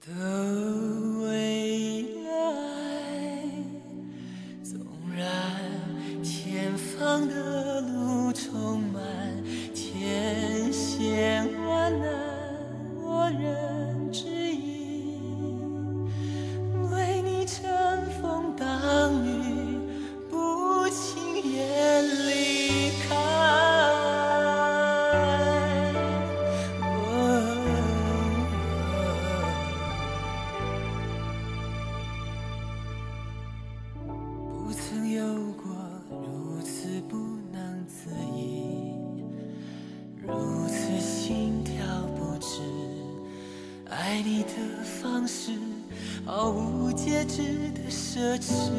的爱你的方式毫无节制的奢侈。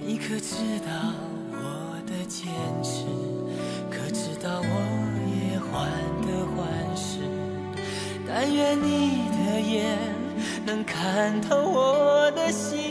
你可知道我的坚持？可知道我也患得患失？但愿你的眼能看透我的心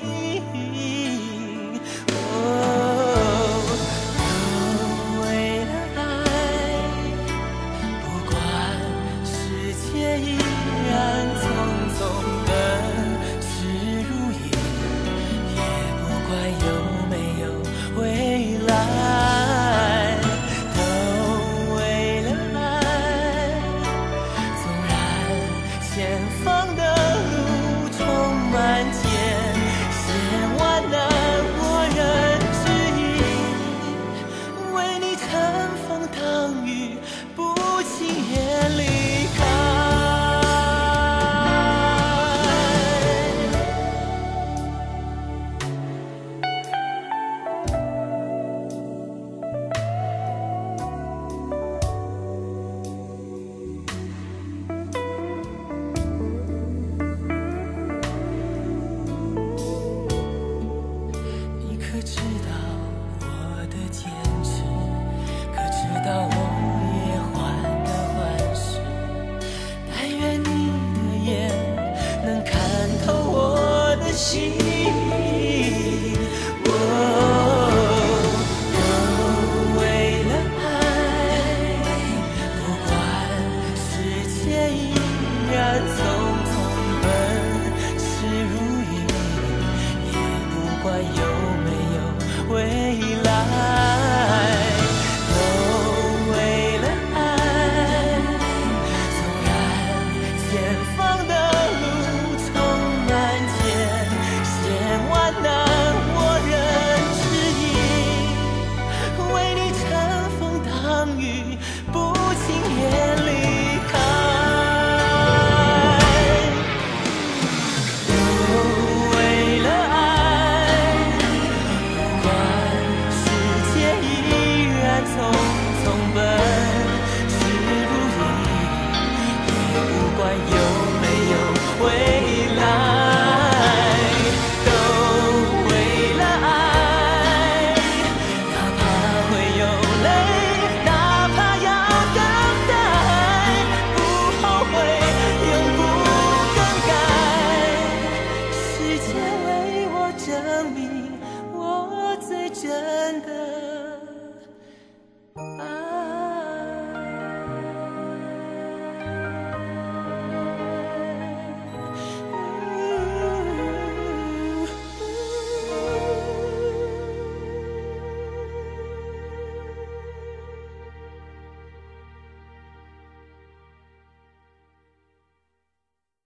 走。有没有？